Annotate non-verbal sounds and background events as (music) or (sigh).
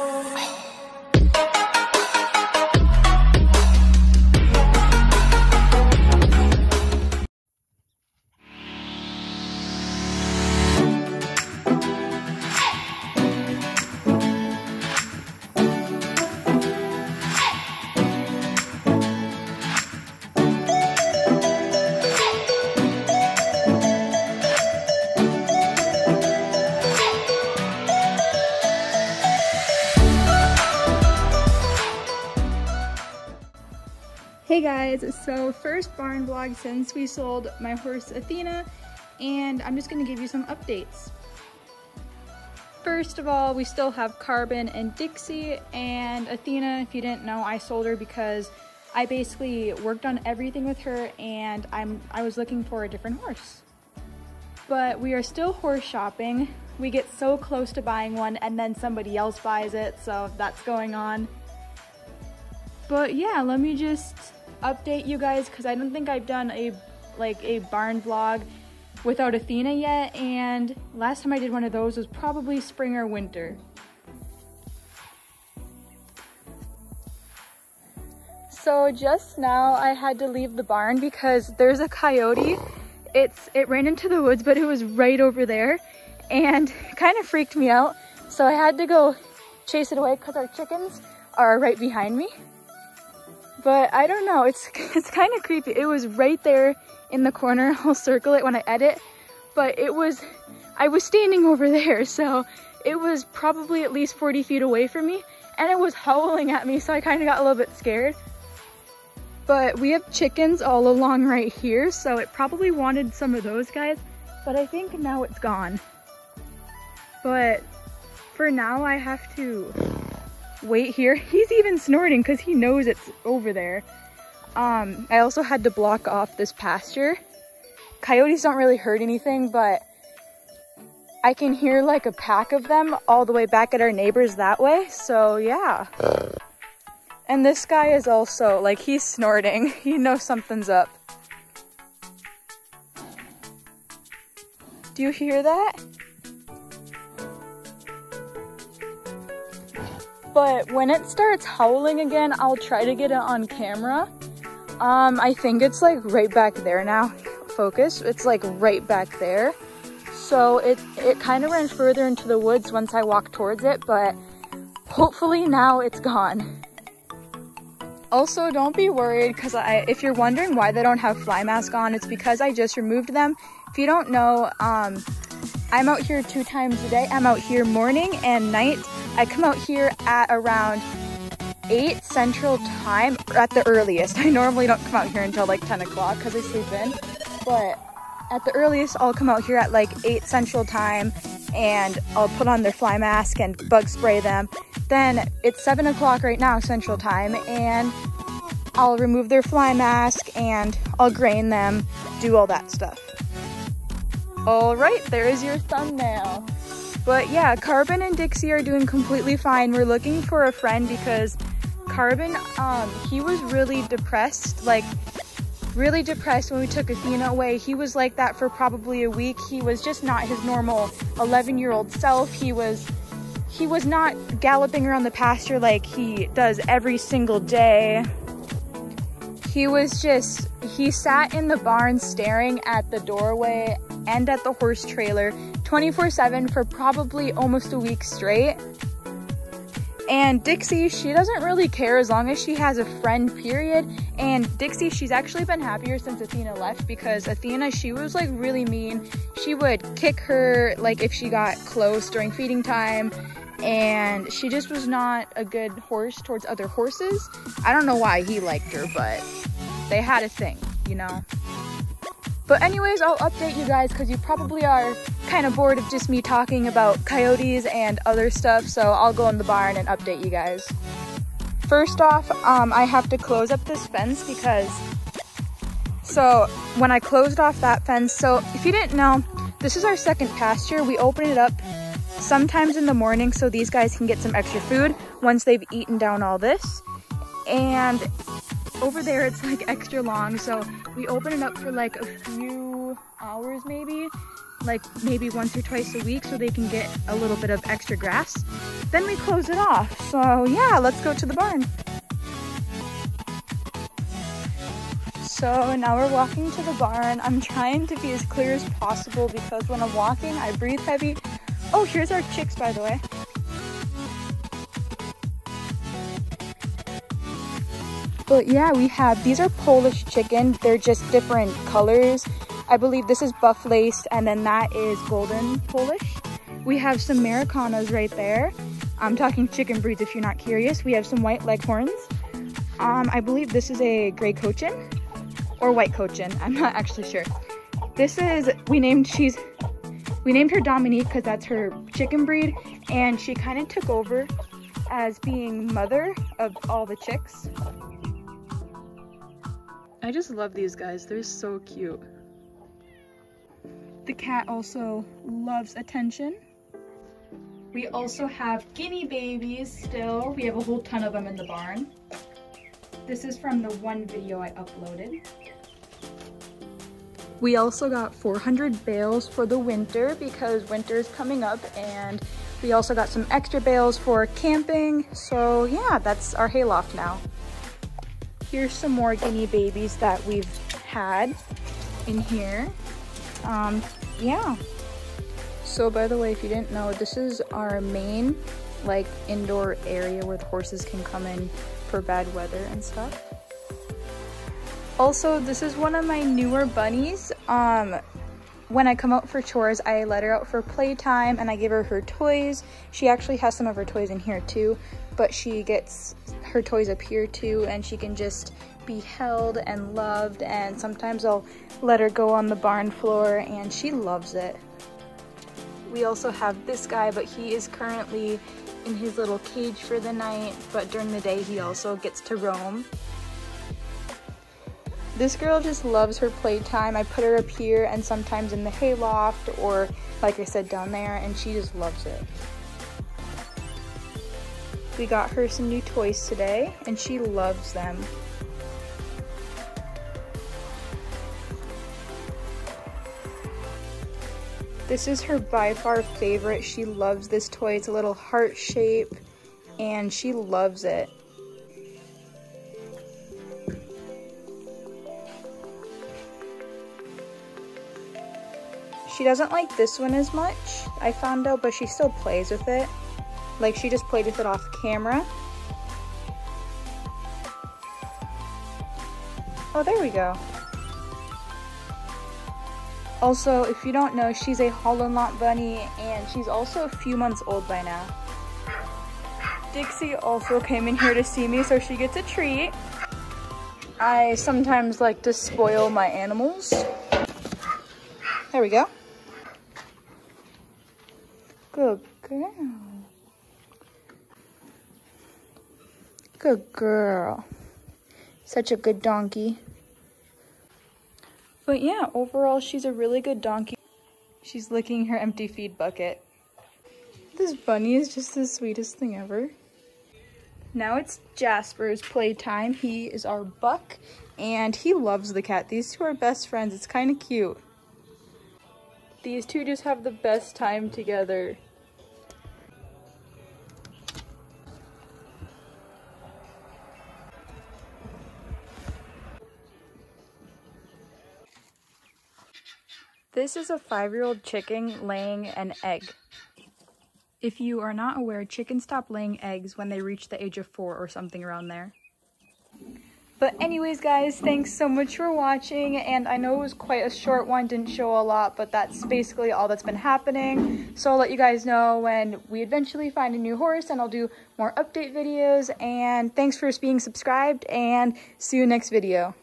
Oh. Hey guys, so first barn vlog since we sold my horse Athena and I'm just gonna give you some updates. First of all, we still have Carbon and Dixie and Athena, if you didn't know, I sold her because I basically worked on everything with her and I'm I was looking for a different horse. But we are still horse shopping. We get so close to buying one and then somebody else buys it, so that's going on. But yeah, let me just update you guys because I don't think I've done a like a barn vlog without Athena yet and last time I did one of those was probably spring or winter. So just now I had to leave the barn because there's a coyote. It's It ran into the woods but it was right over there and (laughs) kind of freaked me out. So I had to go chase it away because our chickens are right behind me. But I don't know, it's, (laughs) it's kind of creepy. It was right there in the corner. (laughs) I'll circle it when I edit. But it was, I was standing over there, so it was probably at least 40 feet away from me. And it was howling at me, so I kind of got a little bit scared. But we have chickens all along right here, so it probably wanted some of those guys. But I think now it's gone. But for now, I have to wait here. (laughs) He's even snorting because he knows it's over there. Um, I also had to block off this pasture. Coyotes don't really hurt anything, but I can hear like a pack of them all the way back at our neighbors that way. So yeah. And this guy is also like, he's snorting. (laughs) He knows something's up. Do you hear that? But when it starts howling again, I'll try to get it on camera. Um, I think it's like right back there now. Focus, it's like right back there. So it, it kind of ran further into the woods once I walked towards it, but hopefully now it's gone. Also, don't be worried because I, if you're wondering why they don't have fly mask on, it's because I just removed them. If you don't know, um, I'm out here two times a day. I'm out here morning and night I come out here at around 8 central time at the earliest. (laughs) I normally don't come out here until like 10 o'clock because I sleep in. But at the earliest, I'll come out here at like 8 central time and I'll put on their fly mask and bug spray them. Then it's 7 o'clock right now central time and I'll remove their fly mask and I'll grain them, do all that stuff. All right, there is your thumbnail. But yeah, Carbon and Dixie are doing completely fine. We're looking for a friend because Carbon, um, he was really depressed, like really depressed when we took Athena away. He was like that for probably a week. He was just not his normal 11 year old self. He was he was not galloping around the pasture like he does every single day. He was just, he sat in the barn staring at the doorway and at the horse trailer 24 7 for probably almost a week straight. And Dixie, she doesn't really care as long as she has a friend, period. And Dixie, she's actually been happier since Athena left because Athena, she was like really mean. She would kick her like if she got close during feeding time. And she just was not a good horse towards other horses. I don't know why he liked her, but they had a thing, you know? But anyways, I'll update you guys because you probably are kind of bored of just me talking about coyotes and other stuff. So I'll go in the barn and update you guys. First off, um, I have to close up this fence because, so when I closed off that fence, so if you didn't know, this is our second pasture. We open it up sometimes in the morning so these guys can get some extra food once they've eaten down all this. And over there it's like extra long so we open it up for like a few hours maybe like maybe once or twice a week so they can get a little bit of extra grass. Then we close it off. So yeah, let's go to the barn. So now we're walking to the barn. I'm trying to be as clear as possible because when I'm walking, I breathe heavy. Oh, here's our chicks, by the way. But yeah, we have, these are Polish chicken. They're just different colors. I believe this is buff laced and then that is golden Polish. We have some Americanas right there. I'm talking chicken breeds if you're not curious. We have some white leghorns. Um, I believe this is a gray cochin or white cochin. I'm not actually sure. This is, we named, she's, we named her Dominique because that's her chicken breed. And she kind of took over as being mother of all the chicks. I just love these guys. They're so cute. The cat also loves attention. We also have guinea babies still. We have a whole ton of them in the barn. This is from the one video I uploaded. We also got 400 bales for the winter because winter is coming up and we also got some extra bales for camping. So yeah, that's our hayloft now. Here's some more guinea babies that we've had in here. Um, yeah. So by the way, if you didn't know, this is our main like indoor area where the horses can come in for bad weather and stuff. Also, this is one of my newer bunnies. Um, when I come out for chores, I let her out for playtime and I give her her toys. She actually has some of her toys in here too, but she gets her toys up here too and she can just be held and loved and sometimes I'll let her go on the barn floor and she loves it. We also have this guy, but he is currently in his little cage for the night, but during the day he also gets to roam. This girl just loves her playtime. I put her up here and sometimes in the hayloft or like I said down there and she just loves it. We got her some new toys today and she loves them. This is her by far favorite. She loves this toy. It's a little heart shape and she loves it. She doesn't like this one as much, I found out, but she still plays with it. Like she just played with it off camera. Oh, there we go. Also, if you don't know, she's a Holland Lop bunny and she's also a few months old by now. Dixie also came in here to see me, so she gets a treat. I sometimes like to spoil my animals. There we go. Good girl. Good girl. Such a good donkey. But yeah, overall, she's a really good donkey. She's licking her empty feed bucket. This bunny is just the sweetest thing ever. Now it's Jasper's playtime. He is our buck and he loves the cat. These two are best friends. It's kind of cute. These two just have the best time together. This is a five-year-old chicken laying an egg. If you are not aware, chickens stop laying eggs when they reach the age of four or something around there. But anyways, guys, thanks so much for watching. And I know it was quite a short one, didn't show a lot, but that's basically all that's been happening. So I'll let you guys know when we eventually find a new horse and I'll do more update videos. And thanks for being subscribed and see you next video.